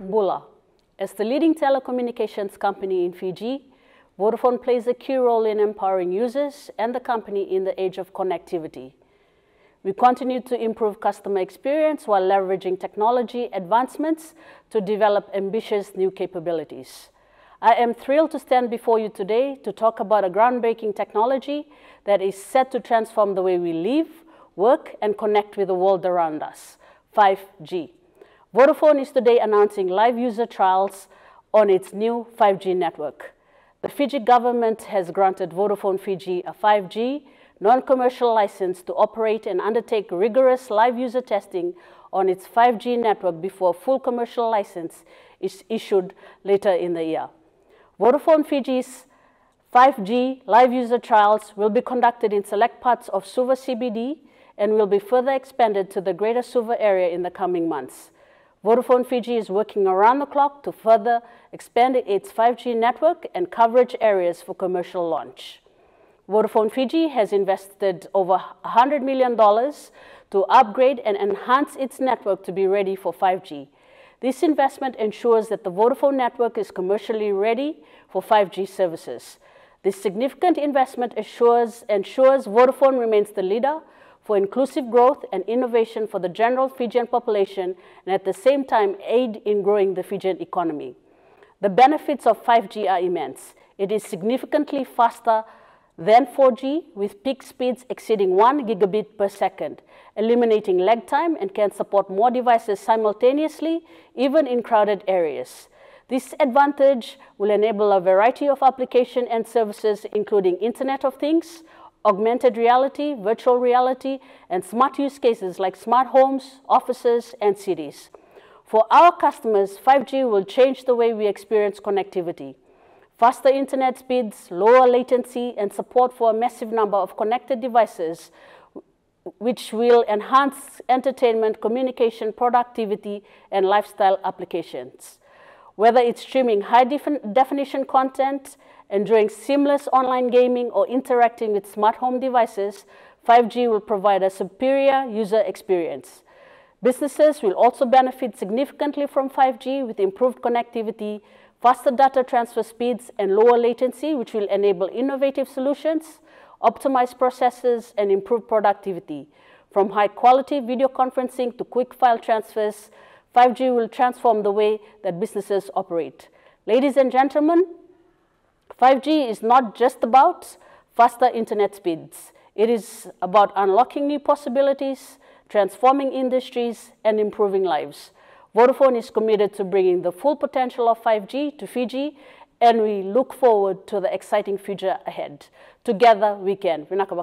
Mbula. As the leading telecommunications company in Fiji, Vodafone plays a key role in empowering users and the company in the age of connectivity. We continue to improve customer experience while leveraging technology advancements to develop ambitious new capabilities. I am thrilled to stand before you today to talk about a groundbreaking technology that is set to transform the way we live, work, and connect with the world around us 5G. Vodafone is today announcing live user trials on its new 5G network. The Fiji government has granted Vodafone Fiji a 5G non-commercial license to operate and undertake rigorous live user testing on its 5G network before full commercial license is issued later in the year. Vodafone Fiji's 5G live user trials will be conducted in select parts of Suva CBD and will be further expanded to the greater Suva area in the coming months. Vodafone Fiji is working around the clock to further expand its 5G network and coverage areas for commercial launch. Vodafone Fiji has invested over $100 million to upgrade and enhance its network to be ready for 5G. This investment ensures that the Vodafone network is commercially ready for 5G services. This significant investment assures, ensures Vodafone remains the leader for inclusive growth and innovation for the general Fijian population and at the same time aid in growing the Fijian economy. The benefits of 5G are immense. It is significantly faster than 4G with peak speeds exceeding 1 gigabit per second, eliminating lag time and can support more devices simultaneously, even in crowded areas. This advantage will enable a variety of application and services, including Internet of Things, augmented reality, virtual reality, and smart use cases like smart homes, offices, and cities. For our customers, 5G will change the way we experience connectivity. Faster internet speeds, lower latency, and support for a massive number of connected devices which will enhance entertainment, communication, productivity, and lifestyle applications. Whether it's streaming high definition content, enjoying seamless online gaming, or interacting with smart home devices, 5G will provide a superior user experience. Businesses will also benefit significantly from 5G with improved connectivity, faster data transfer speeds, and lower latency, which will enable innovative solutions, optimize processes, and improve productivity. From high-quality video conferencing to quick file transfers, 5G will transform the way that businesses operate. Ladies and gentlemen, 5G is not just about faster internet speeds. It is about unlocking new possibilities, transforming industries, and improving lives. Vodafone is committed to bringing the full potential of 5G to Fiji, and we look forward to the exciting future ahead. Together we can. Vinaka